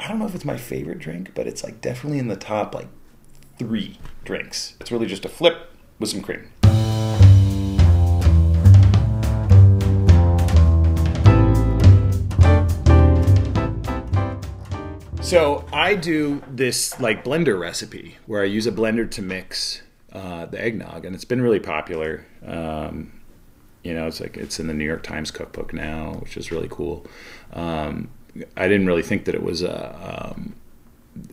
I don't know if it's my favorite drink, but it's like definitely in the top like three drinks. It's really just a flip with some cream. So I do this like blender recipe where I use a blender to mix uh, the eggnog, and it's been really popular. Um, you know, it's like it's in the New York Times cookbook now, which is really cool. Um, I didn't really think that it was a um,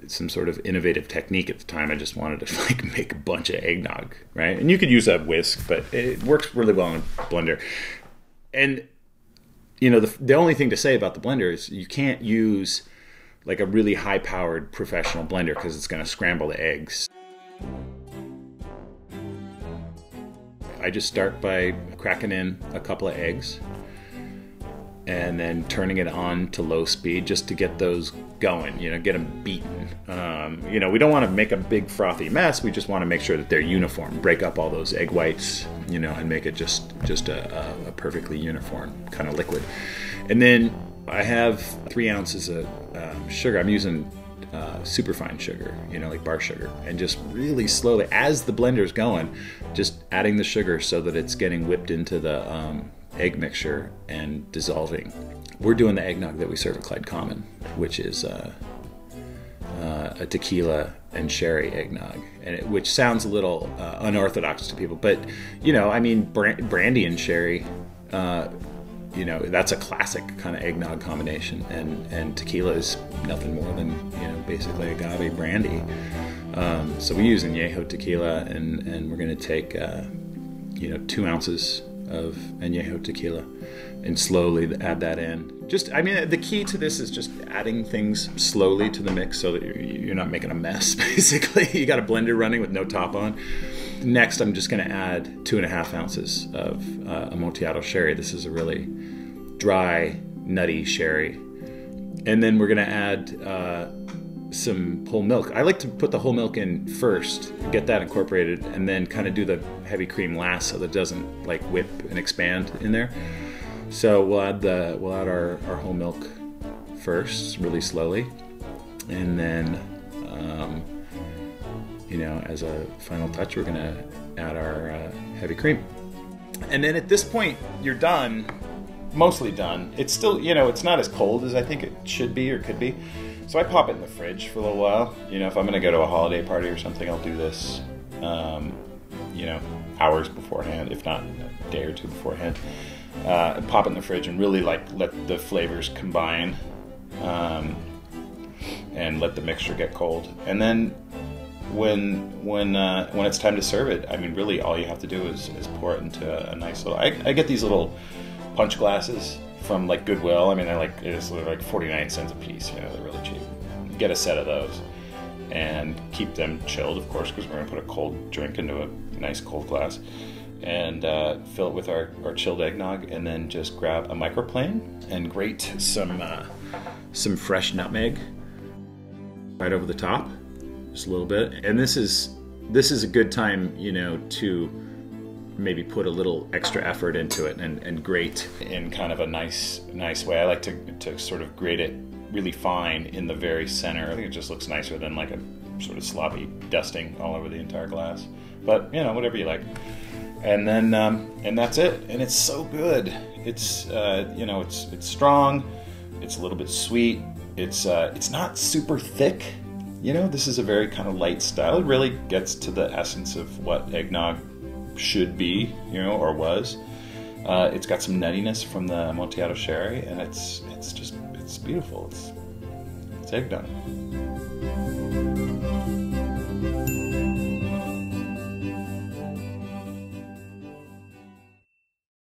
some sort of innovative technique at the time. I just wanted to like make a bunch of eggnog, right? And you could use a whisk, but it works really well in a blender. And you know, the the only thing to say about the blender is you can't use like a really high powered professional blender because it's going to scramble the eggs. I just start by cracking in a couple of eggs and then turning it on to low speed just to get those going, you know, get them beaten. Um, you know, we don't want to make a big frothy mess. We just want to make sure that they're uniform. Break up all those egg whites, you know, and make it just just a, a perfectly uniform kind of liquid. And then I have three ounces of um, sugar. I'm using uh, superfine sugar, you know, like bar sugar, and just really slowly, as the blender's going, just adding the sugar so that it's getting whipped into the um, egg mixture and dissolving. We're doing the eggnog that we serve at Clyde Common, which is uh, uh, a tequila and sherry eggnog, and it, which sounds a little uh, unorthodox to people, but you know, I mean, brandy and sherry uh, you know that's a classic kind of eggnog combination and and tequila is nothing more than you know basically agave brandy um, so we use añejo tequila and and we're going to take uh, you know two ounces of añejo tequila and slowly add that in. Just i mean the key to this is just adding things slowly to the mix so that you're not making a mess basically. You got a blender running with no top on. Next i'm just going to add two and a half ounces of uh, amontillado sherry. This is a really dry, nutty sherry. And then we're going to add uh, some whole milk. I like to put the whole milk in first, get that incorporated, and then kind of do the heavy cream last so that it doesn't like whip and expand in there. So we'll add the we'll add our, our whole milk first, really slowly, and then um, you know as a final touch, we're gonna add our uh, heavy cream. And then at this point, you're done mostly done. It's still, you know, it's not as cold as I think it should be or could be. So I pop it in the fridge for a little while. You know, if I'm to go to a holiday party or something, I'll do this, um, you know, hours beforehand, if not a day or two beforehand. Uh, pop it in the fridge and really like let the flavors combine um, and let the mixture get cold. And then when when uh, when it's time to serve it, I mean, really all you have to do is, is pour it into a, a nice little. I, I get these little punch glasses from like Goodwill. I mean, they're like it's like 49 cents a piece. You know, they're really cheap. Get a set of those and keep them chilled, of course, because we're gonna put a cold drink into a nice cold glass and uh, fill it with our, our chilled eggnog, and then just grab a microplane and grate some uh, some fresh nutmeg right over the top, just a little bit. And this is this is a good time, you know, to maybe put a little extra effort into it and, and grate in kind of a nice nice way. I like to, to sort of grate it really fine in the very center. I think it just looks nicer than like a sort of sloppy dusting all over the entire glass. But you know, whatever you like. And then um, and that's it. And it's so good. It's uh, you know it's it's strong. It's a little bit sweet. It's uh, it's not super thick. You know, this is a very kind of light style. It really gets to the essence of what eggnog should be, you know, or was. Uh, it's got some nuttiness from the Amontillado sherry, and it's it's just it's beautiful. It's it's egg done.